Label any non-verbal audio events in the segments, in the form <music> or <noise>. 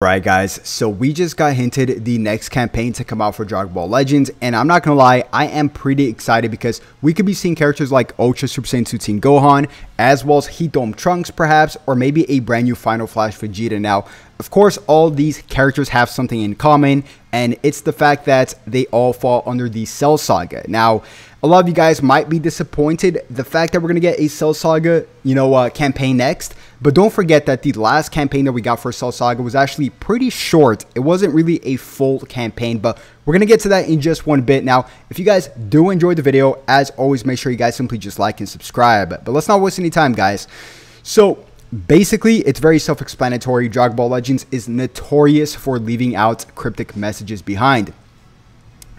Alright guys, so we just got hinted the next campaign to come out for Dragon Ball Legends, and I'm not gonna lie, I am pretty excited because we could be seeing characters like Ultra Super Saiyan 2 Teen Gohan, as well as Heat Dome Trunks perhaps, or maybe a brand new Final Flash Vegeta. Now, of course, all these characters have something in common, and it's the fact that they all fall under the Cell Saga. Now, a lot of you guys might be disappointed the fact that we're gonna get a Cell Saga, you know, uh, campaign next. But don't forget that the last campaign that we got for Cell Saga was actually pretty short. It wasn't really a full campaign, but we're gonna get to that in just one bit. Now, if you guys do enjoy the video, as always, make sure you guys simply just like and subscribe. But let's not waste any time, guys. So Basically, it's very self-explanatory. Dragon Ball Legends is notorious for leaving out cryptic messages behind.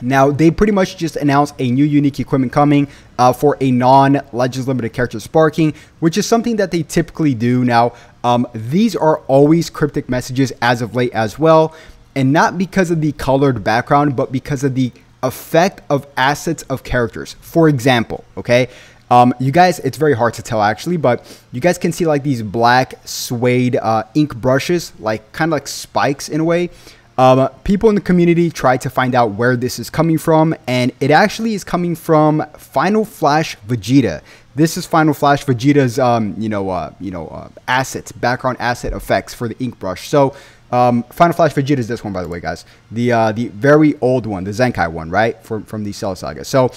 Now, they pretty much just announced a new unique equipment coming uh, for a non-Legends Limited character sparking, which is something that they typically do. Now, um, these are always cryptic messages as of late as well, and not because of the colored background, but because of the effect of assets of characters. For example, okay, um, you guys, it's very hard to tell actually, but you guys can see like these black suede uh, ink brushes, like kind of like spikes in a way. Um, people in the community try to find out where this is coming from, and it actually is coming from Final Flash Vegeta. This is Final Flash Vegeta's, um, you know, uh, you know, uh, assets, background asset effects for the ink brush. So, um, Final Flash Vegeta is this one, by the way, guys. The uh, the very old one, the Zenkai one, right, from from the Cell Saga. So.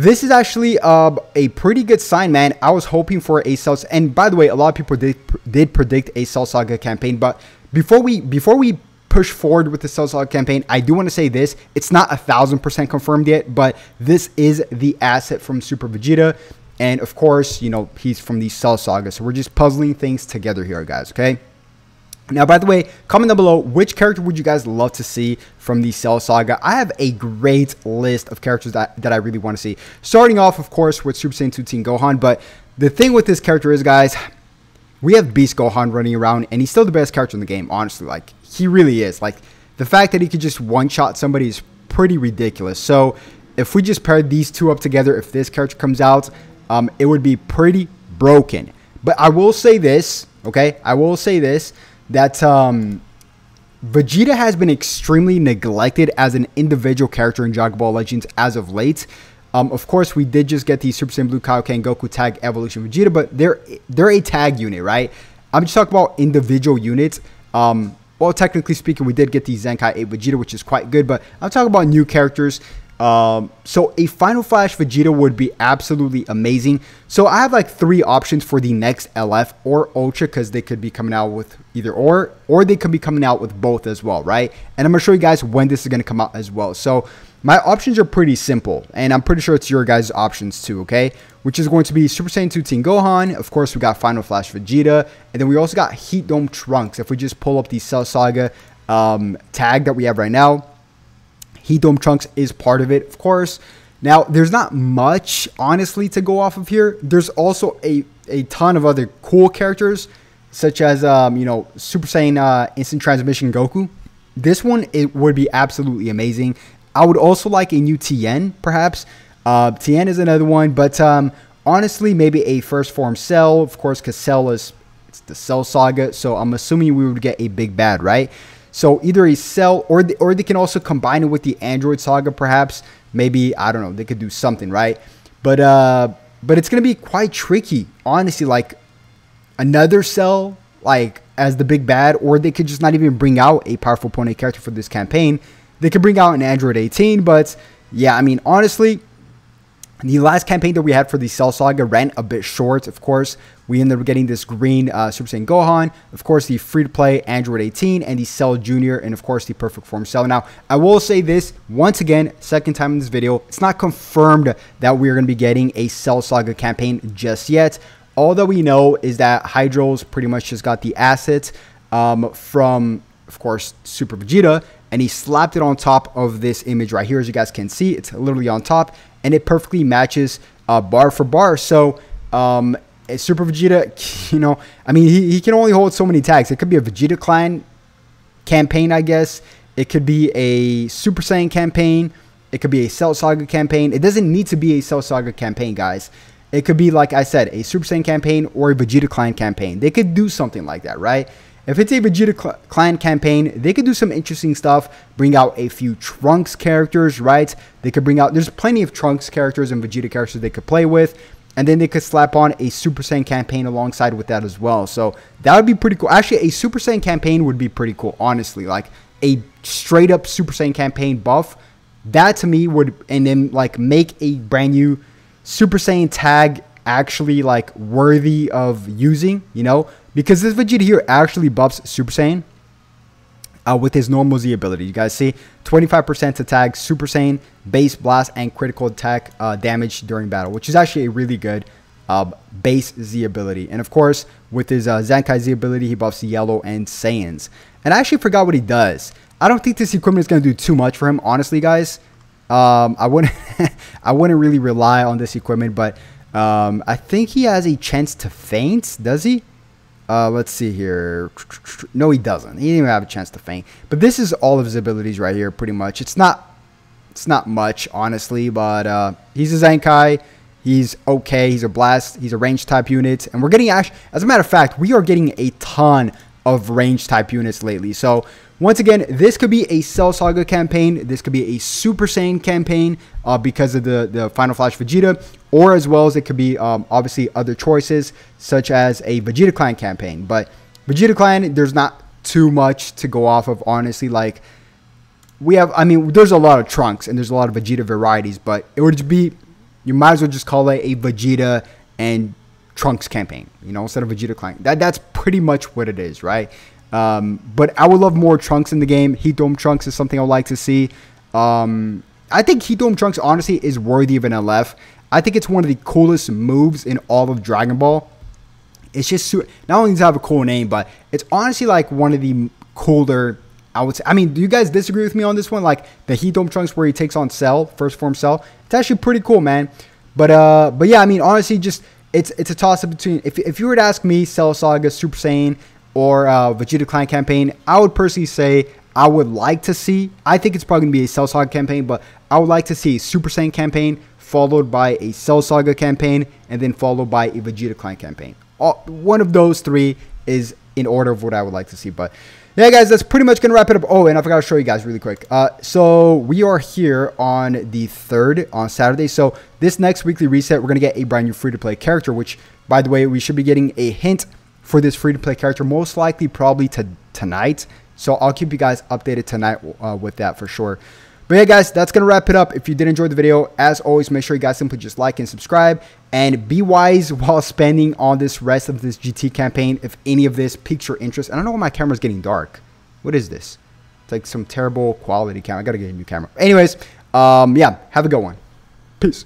This is actually uh, a pretty good sign, man. I was hoping for a Cell, and by the way, a lot of people did did predict a Cell Saga campaign. But before we before we push forward with the Cell Saga campaign. I do want to say this. It's not a thousand percent confirmed yet, but this is the asset from Super Vegeta. And of course, you know, he's from the Cell Saga. So we're just puzzling things together here, guys, okay? Now, by the way, comment down below, which character would you guys love to see from the Cell Saga? I have a great list of characters that, that I really want to see. Starting off, of course, with Super Saiyan 2 Teen Gohan. But the thing with this character is, guys, we have Beast Gohan running around, and he's still the best character in the game, honestly. Like, he really is. Like the fact that he could just one shot somebody is pretty ridiculous. So if we just pair these two up together, if this character comes out, um, it would be pretty broken. But I will say this, okay? I will say this that um, Vegeta has been extremely neglected as an individual character in Dragon Ball Legends as of late. Um, of course, we did just get the Super Saiyan Blue Kaioken Goku tag Evolution Vegeta, but they're they're a tag unit, right? I'm just talking about individual units. Um, well, technically speaking, we did get the Zenkai 8 Vegeta, which is quite good, but I'm talking about new characters. Um, so a Final Flash Vegeta would be absolutely amazing. So I have like three options for the next LF or Ultra because they could be coming out with either or, or they could be coming out with both as well, right? And I'm gonna show you guys when this is gonna come out as well. So my options are pretty simple, and I'm pretty sure it's your guys' options too, okay? Which is going to be Super Saiyan 2 Teen Gohan. Of course, we got Final Flash Vegeta. And then we also got Heat Dome Trunks. If we just pull up the Cell Saga um, tag that we have right now, Heat Dome Trunks is part of it, of course. Now, there's not much, honestly, to go off of here. There's also a, a ton of other cool characters, such as, um, you know, Super Saiyan uh, Instant Transmission Goku. This one, it would be absolutely amazing. I would also like a new Tien, perhaps. Uh, Tien is another one, but um, honestly, maybe a first form Cell, of course, because Cell is it's the Cell Saga. So I'm assuming we would get a big bad, right? So either a Cell or the, or they can also combine it with the Android Saga, perhaps. Maybe I don't know. They could do something, right? But uh, but it's gonna be quite tricky, honestly. Like another Cell, like as the big bad, or they could just not even bring out a powerful opponent character for this campaign they could bring out an Android 18, but yeah, I mean, honestly, the last campaign that we had for the Cell Saga ran a bit short, of course. We ended up getting this green uh, Super Saiyan Gohan, of course, the free-to-play Android 18, and the Cell Junior, and of course, the Perfect Form Cell. Now, I will say this, once again, second time in this video, it's not confirmed that we're going to be getting a Cell Saga campaign just yet. All that we know is that Hydros pretty much just got the assets um, from, of course, Super Vegeta, and he slapped it on top of this image right here. As you guys can see, it's literally on top and it perfectly matches uh, bar for bar. So um, Super Vegeta, <laughs> you know, I mean, he, he can only hold so many tags. It could be a Vegeta Clan campaign, I guess. It could be a Super Saiyan campaign. It could be a Cell Saga campaign. It doesn't need to be a Cell Saga campaign, guys. It could be, like I said, a Super Saiyan campaign or a Vegeta Clan campaign. They could do something like that, right? if it's a Vegeta cl- clan campaign, they could do some interesting stuff. Bring out a few Trunks characters, right? They could bring out. There's plenty of Trunks characters and Vegeta characters they could play with, and then they could slap on a Super Saiyan campaign alongside with that as well. So that would be pretty cool. Actually, a Super Saiyan campaign would be pretty cool. Honestly, like a straight up Super Saiyan campaign buff. That to me would, and then like make a brand new Super Saiyan tag actually like worthy of using, you know, because this Vegeta here actually buffs Super Saiyan uh, with his normal Z ability. You guys see 25% attack, Super Saiyan, base blast, and critical attack uh, damage during battle, which is actually a really good uh, base Z ability. And of course, with his uh, Zenkai Z ability, he buffs Yellow and Saiyans. And I actually forgot what he does. I don't think this equipment is going to do too much for him, honestly, guys. Um, I wouldn't, <laughs> I wouldn't really rely on this equipment, but um, I think he has a chance to faint. Does he? Uh, let's see here. No, he doesn't. He didn't even have a chance to faint. But this is all of his abilities right here, pretty much. It's not, it's not much, honestly. But uh, he's a Zenkai. He's okay. He's a blast. He's a range type unit, and we're getting. As a matter of fact, we are getting a ton of range type units lately. So once again, this could be a Cell Saga campaign. This could be a Super Saiyan campaign uh, because of the, the Final Flash Vegeta, or as well as it could be um, obviously other choices such as a Vegeta Clan campaign. But Vegeta Clan, there's not too much to go off of, honestly. Like, we have, I mean, there's a lot of Trunks and there's a lot of Vegeta varieties, but it would be, you might as well just call it a Vegeta and Trunks campaign, you know, instead of Vegeta Clan. That, that's pretty much what it is, right? Um, but I would love more Trunks in the game. Heat Dome Trunks is something I would like to see. Um, I think Heat Dome Trunks, honestly, is worthy of an LF. I think it's one of the coolest moves in all of Dragon Ball. It's just not only does it have a cool name, but it's honestly like one of the cooler. I would say. I mean, do you guys disagree with me on this one? Like the Heat Dome Trunks where he takes on Cell, first form Cell. It's actually pretty cool, man. But uh, but yeah, I mean, honestly, just it's it's a toss up between. If if you were to ask me, Cell Saga, Super Saiyan, or uh, Vegeta Clan campaign, I would personally say I would like to see. I think it's probably gonna be a Cell Saga campaign, but I would like to see Super Saiyan campaign followed by a Cell Saga campaign and then followed by a Vegeta Clan campaign. All, one of those three is in order of what I would like to see. But yeah, guys, that's pretty much gonna wrap it up. Oh, and I forgot to show you guys really quick. Uh, so we are here on the third on Saturday. So this next weekly reset, we're gonna get a brand new free to play character, which by the way, we should be getting a hint for this free to play character, most likely probably to tonight. So I'll keep you guys updated tonight uh, with that for sure. But yeah, guys, that's going to wrap it up. If you did enjoy the video, as always, make sure you guys simply just like and subscribe. And be wise <laughs> while spending on this rest of this GT campaign if any of this piques your interest. I don't know why my camera's getting dark. What is this? It's like some terrible quality camera. I got to get a new camera. Anyways, um, yeah, have a good one. Peace.